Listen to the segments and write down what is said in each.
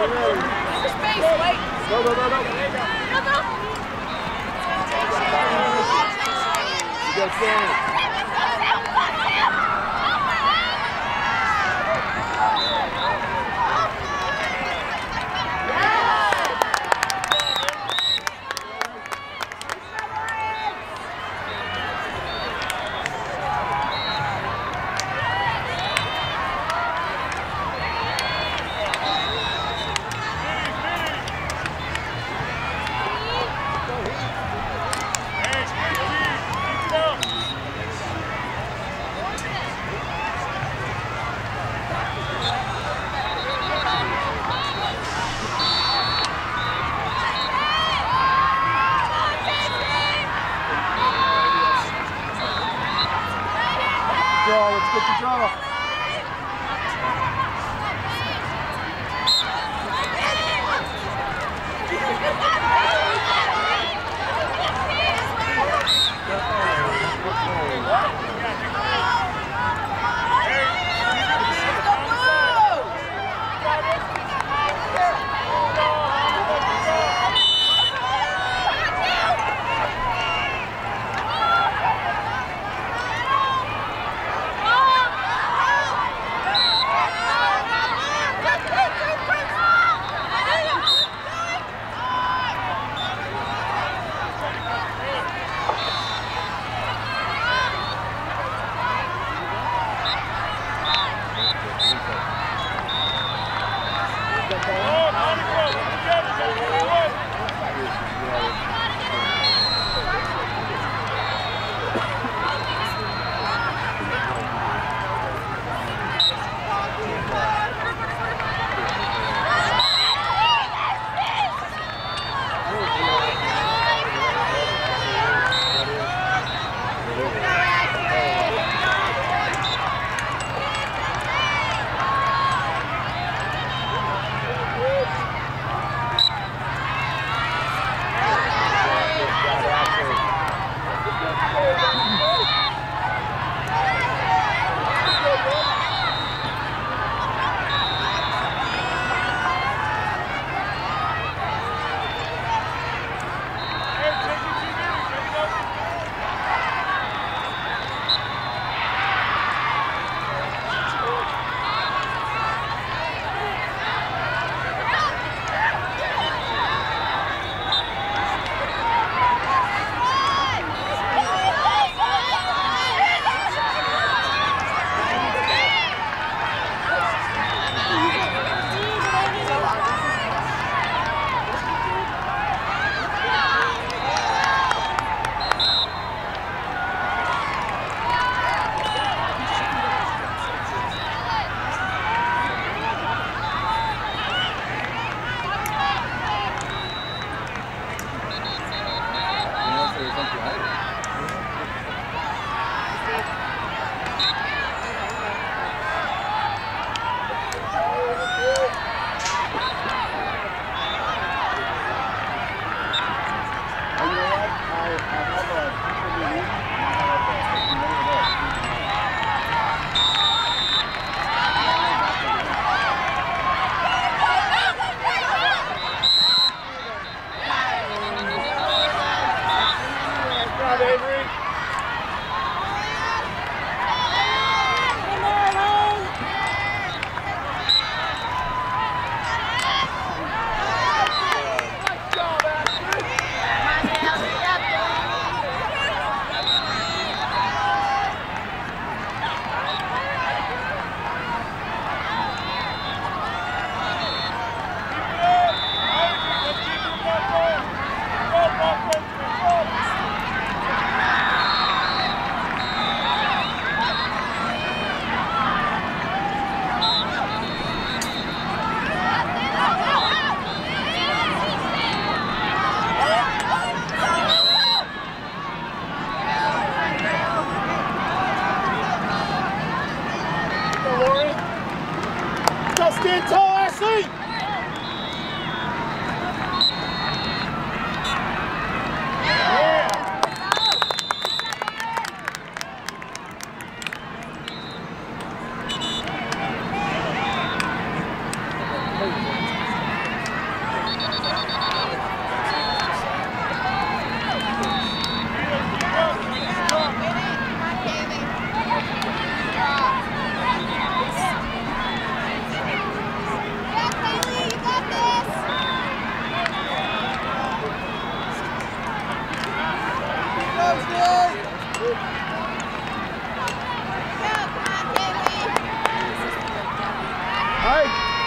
Space, wait. Go, go, go, go. Go, go. You got to stand.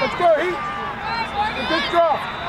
Let's go, Heat. Good drop.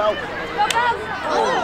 Tchau.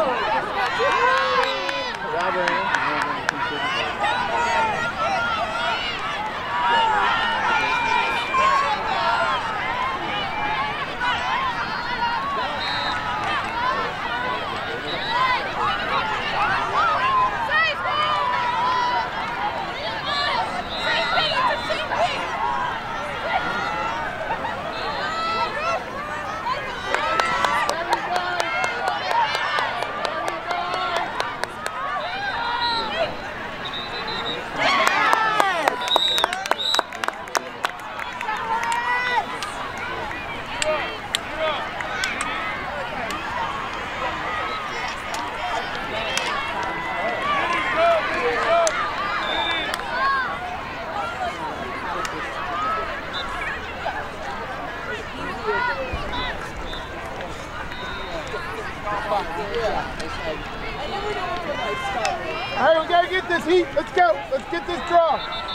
Let's get this draw.